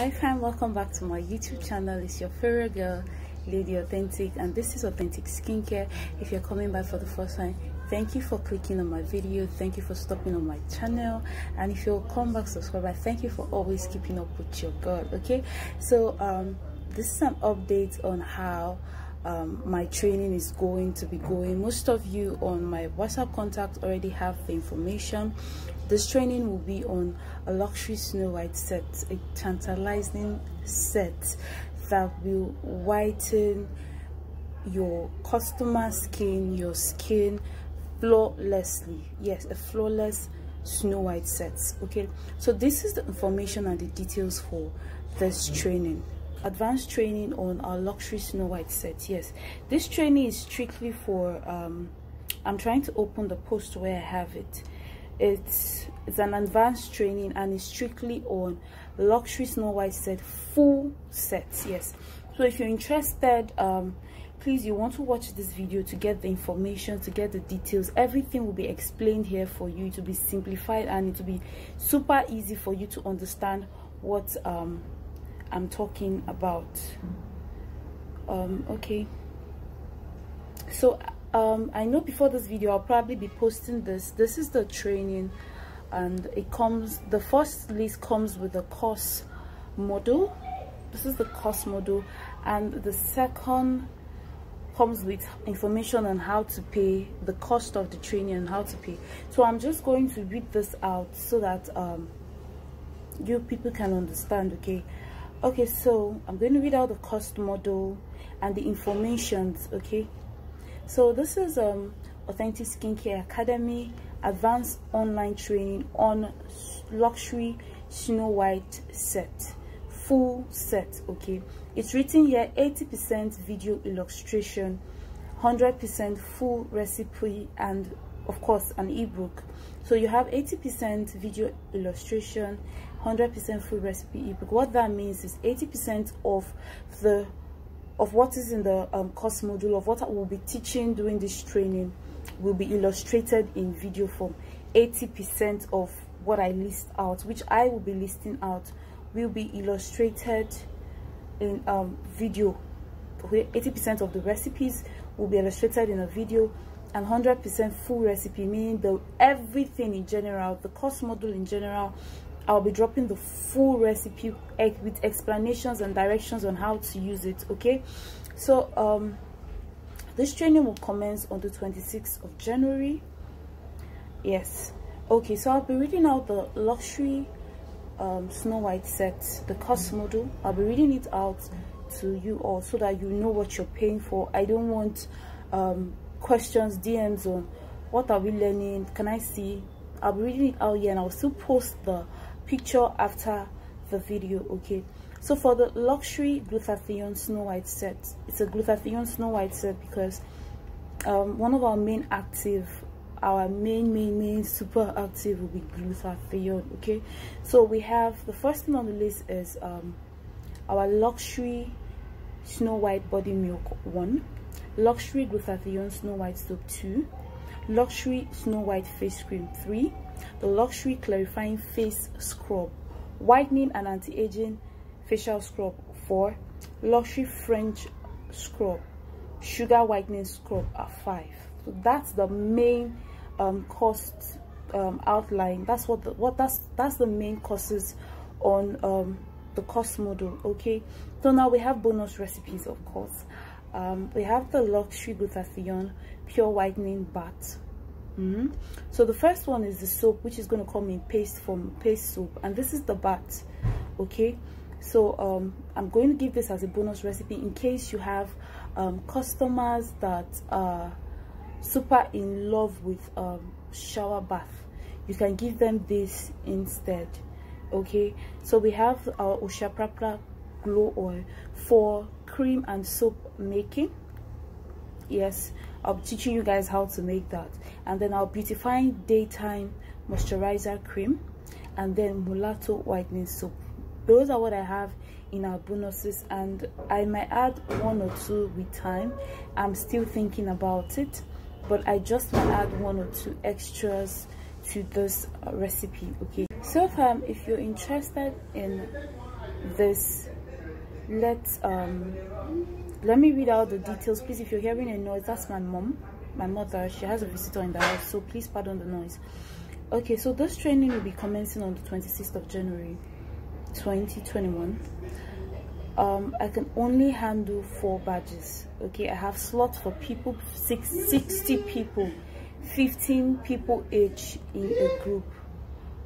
hi fam. Welcome back to my youtube channel. It's your favorite girl lady authentic and this is authentic skincare. If you're coming back for the first time thank you for clicking on my video. Thank you for stopping on my channel. And if you'll come back subscriber thank you for always keeping up with your girl okay? So um this is an update on how um, my training is going to be going. Most of you on my whatsapp contact already have the information. This training will be on a luxury snow white set a tantalizing set that will whiten your customer skin your skin flawlessly. Yes a flawless snow white set. okay? So this is the information and the details for this training advanced training on our luxury snow white set yes. This training is strictly for um i'm trying to open the post where i have it. It's it's an advanced training and it's strictly on luxury snow white set full sets yes. So if you're interested um please you want to watch this video to get the information to get the details everything will be explained here for you to be simplified and it will be super easy for you to understand what um I'm talking about um okay. So um I know before this video I'll probably be posting this. This is the training and it comes the first list comes with the course model this is the course model and the second comes with information on how to pay the cost of the training and how to pay. So i'm just going to read this out so that um you people can understand okay okay so i'm going to read out the cost model and the informations okay? So this is um authentic skincare academy advanced online training on luxury snow white set. Full set okay? It's written here 80 percent video illustration 100 percent full recipe and of course an ebook. So you have 80 percent video illustration 100% full recipe ebook. What that means is 80% of the of what is in the um, course module of what I will be teaching during this training will be illustrated in video form. 80% of what I list out which I will be listing out will be illustrated in um, video. 80% of the recipes will be illustrated in a video and 100% full recipe meaning the everything in general the course module in general I'll be dropping the full recipe with explanations and directions on how to use it okay? So um this training will commence on the 26th of January. Yes. Okay so I'll be reading out the luxury um, Snow White set the cost model I'll be reading it out to you all so that you know what you're paying for. I don't want um, questions DMs on what are we learning? Can I see? I'll be reading it out here and I'll still post the picture after the video okay? So for the luxury glutathione snow white set it's a glutathione snow white set because um, one of our main active our main main main super active will be glutathione okay? So we have the first thing on the list is um, our luxury snow white body milk one luxury glutathione snow white soap two luxury snow white face cream. Three the luxury clarifying face scrub. Whitening and anti-aging facial scrub. Four luxury french scrub. Sugar whitening scrub are five. So that's the main um, cost um, outline. That's what the, what that's that's the main courses on um, the cost model okay? So now we have bonus recipes of course um, we have the luxury glutathione pure whitening bath Mm -hmm. So the first one is the soap, which is going to come in paste form, paste soap, and this is the bat. Okay, so um, I'm going to give this as a bonus recipe in case you have um, customers that are super in love with um, shower bath. You can give them this instead. Okay, so we have our Osha Prapra Glow Oil for cream and soap making. Yes, I'll be teaching you guys how to make that. And then our beautifying daytime moisturizer cream and then mulatto whitening soap. Those are what i have in our bonuses and i might add one or two with time. I'm still thinking about it but i just might add one or two extras to this recipe okay? So um, if you're interested in this let's um let me read out the details please. If you're hearing a noise that's my mom my mother. She has a visitor in the house so please pardon the noise. Okay so this training will be commencing on the 26th of january 2021 um i can only handle four badges okay? I have slots for people six, 60 people 15 people each in a group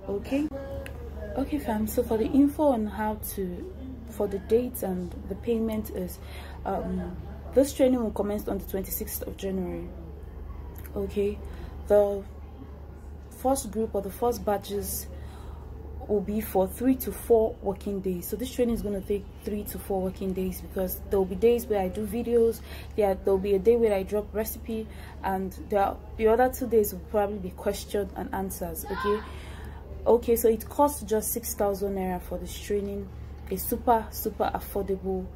okay? Okay fam so for the info on how to for the dates and the payment is um this training will commence on the 26th of january. Okay? The first group or the first batches will be for three to four working days. So this training is going to take three to four working days because there will be days where i do videos there there'll be a day where i drop recipe and there the other two days will probably be questions and answers okay? Okay so it costs just 6,000 naira for this training a super super affordable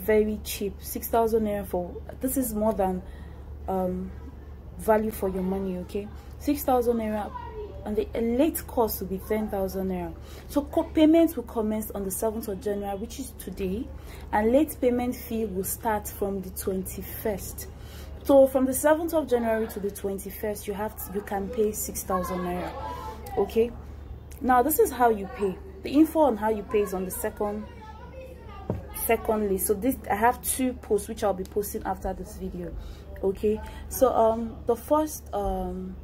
very cheap 6,000 naira for this is more than um value for your money okay 6,000 naira and the late cost will be 10,000 naira. So payments will commence on the 7th of January, which is today, and late payment fee will start from the 21st. So from the 7th of January to the 21st, you have to, you can pay 6,000 naira. Okay. Now this is how you pay. The info on how you pay is on the second secondly so this i have two posts which i'll be posting after this video okay? So um the first um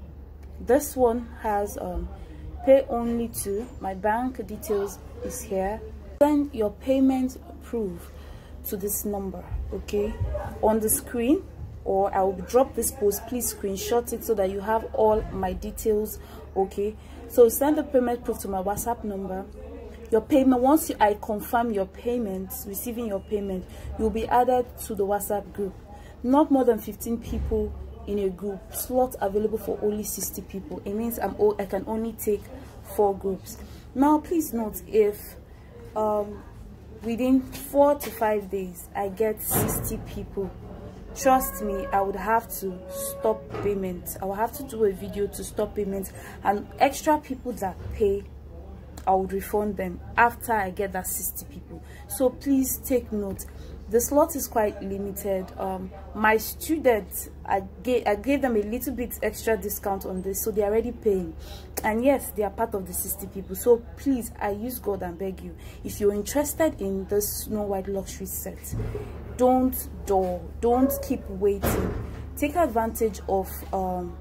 this one has um pay only to my bank details is here. Send your payment proof to this number okay? On the screen or i will drop this post please screenshot it so that you have all my details okay? So send the payment proof to my whatsapp number your payment once you, i confirm your payment receiving your payment you'll be added to the whatsapp group. Not more than 15 people in a group. Slot available for only 60 people. It means i'm all i can only take four groups. Now please note if um within four to five days i get 60 people trust me i would have to stop payment. I will have to do a video to stop payment. And extra people that pay i would refund them after i get that 60 people. So please take note. The slot is quite limited. Um my students i gave i gave them a little bit extra discount on this so they're already paying. And yes they are part of the 60 people. So please i use god and beg you if you're interested in the snow white luxury set don't door don't keep waiting. Take advantage of um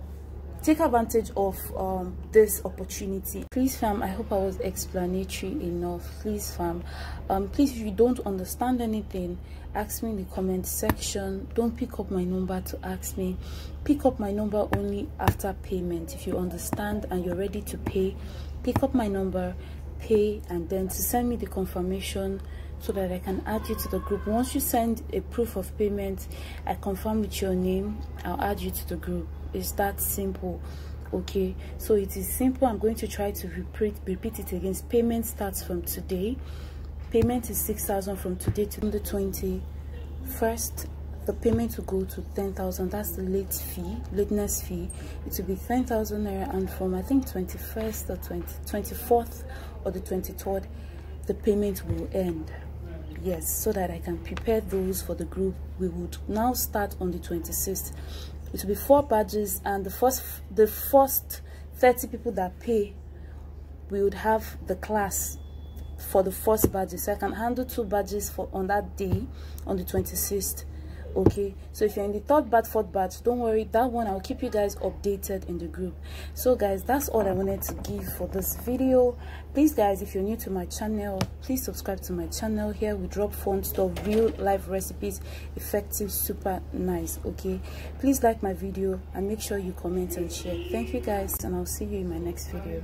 take advantage of um, this opportunity. Please fam i hope i was explanatory enough. Please fam. Um, please if you don't understand anything ask me in the comment section. Don't pick up my number to ask me. Pick up my number only after payment. If you understand and you're ready to pay pick up my number pay and then to send me the confirmation so that I can add you to the group. Once you send a proof of payment, I confirm with your name, I'll add you to the group. It's that simple okay? So it is simple. I'm going to try to repeat repeat it again. Payment starts from today. Payment is 6000 from today to the 20 first the payment will go to 10,000 that's the late fee lateness fee. It will be 10,000 naira and from i think 21st or 20 24th or the 23rd the payment will end yes so that i can prepare those for the group. We would now start on the 26th it will be four badges and the first the first 30 people that pay we would have the class for the first badges. So i can handle two badges for on that day on the 26th okay so if you're in the third batch fourth batch don't worry that one i'll keep you guys updated in the group. So guys that's all i wanted to give for this video. Please guys if you're new to my channel please subscribe to my channel. Here we drop fun stuff real life recipes effective super nice okay? Please like my video and make sure you comment and share. Thank you guys and i'll see you in my next video